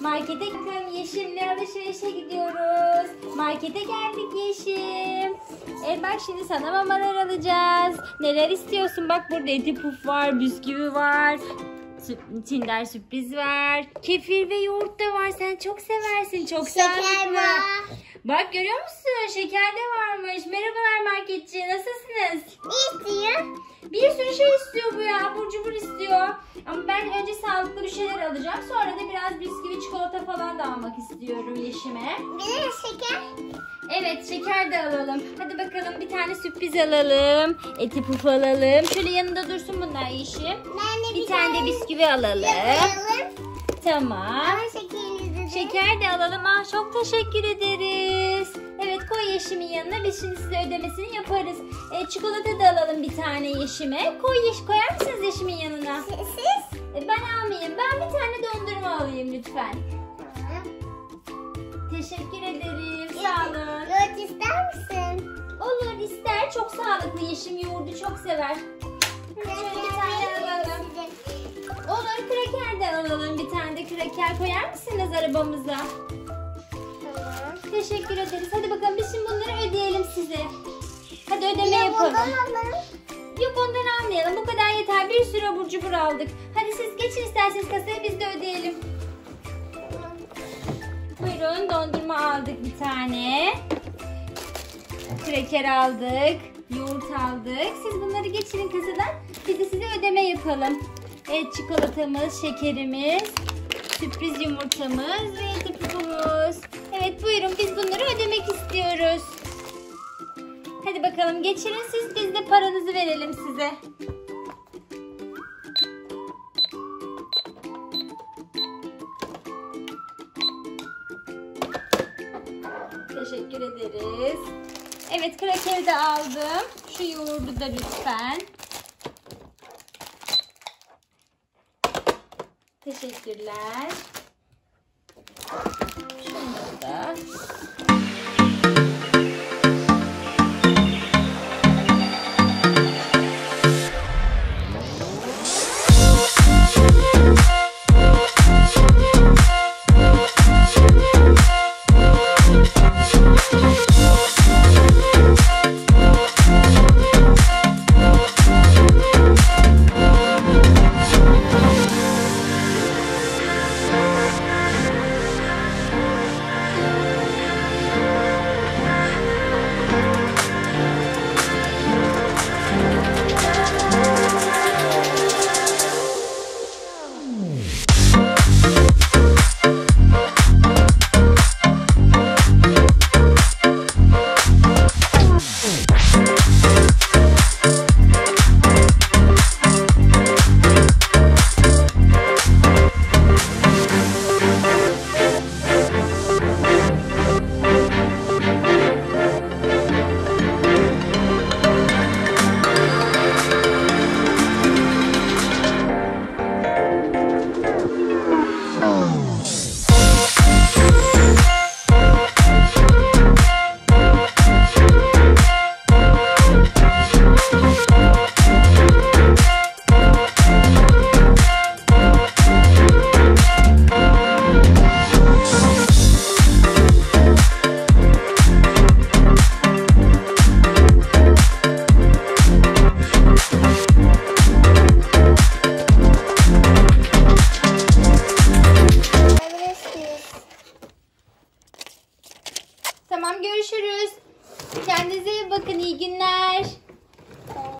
Markete bakın Yeşim'le alışverişe gidiyoruz. Markete geldik Yeşim. E bak şimdi sana mamalar alacağız. Neler istiyorsun? Bak burada eti puf var, bisküvi var. Kinder sürpriz var. Kefir ve yoğurt da var. Sen çok seversin. Çok Şeker var. Bak görüyor musun? Şeker de varmış. Merhabalar marketçi. Nasılsınız? Ne istiyor? Bir sürü şey istiyor bu ya. Abur cubur istiyor. Ama ben önce sağlıklı bir şeyler alacağım. Sonra da biraz bisküvi, çikolata falan da almak istiyorum Yeşim'e. Bir de şeker. Evet şeker de alalım. Hadi bakalım bir tane sürpriz alalım. Eti puf alalım. Şöyle yanında dursun bunlar Yeşim. Ben de Bir tane de bisküvi alalım. yapalım. Tamam. Ama şekerinizi de. Şeker de alalım. Ah çok teşekkür ederiz. Evet koy Yeşim'in yanına. Biz şimdi size ödemesini yaparız. E, çikolata da alalım bir tane Yeşim'e. Koy Yeş koyar mısınız Yeşim'in yanına? Siz? E, ben almayayım. Ben bir tane dondurma alayım lütfen. Teşekkür ederim. Sağ olun. Yoğurt ister misin? Olur ister. Çok sağlıklı Yeşim yoğurdu çok sever. Şöyle bir tane alalım. Olur kraker de alalım. Bir tane de kraker koyar mısınız arabamıza? Tamam. Teşekkür ederiz. Hadi bakalım biz şimdi bunları ödeyelim size. Hadi ödeme de yapalım. bundan alalım. Yok ondan almayalım. Bu kadar yeter. Bir sürü abur cubur aldık. Hadi siz geçin isterseniz kasaya biz de ödeyelim. Buyurun dondurma aldık bir tane. Kreker aldık. Yoğurt aldık. Siz bunları geçirin kasadan. Biz de size ödeme yapalım. Evet çikolatamız, şekerimiz, sürpriz yumurtamız ve eti pufumuz. Evet buyurun biz bunları ödemek istiyoruz. Hadi bakalım geçirin siz biz de paranızı verelim size. Teşekkür ederiz. Evet krakeri de aldım. Şu yoğurdu da lütfen. Teşekkürler. Şunları da. Tamam görüşürüz. Kendinize iyi bakın. İyi günler.